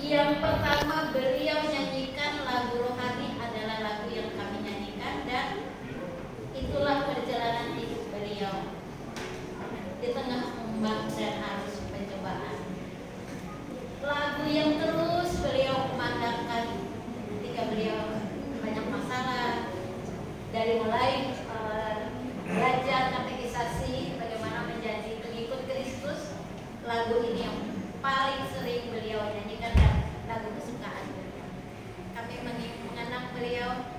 Yang pertama beliau nyanyikan lagu rohani adalah lagu yang kami nyanyikan dan itulah perjalanan hidup beliau di tengah ombak dan arus pencobaan. Lagu yang terus beliau kumandangkan ketika beliau banyak masalah dari mulai eh, belajar katekisasi bagaimana menjadi pengikut Kristus lagu ini yang paling video.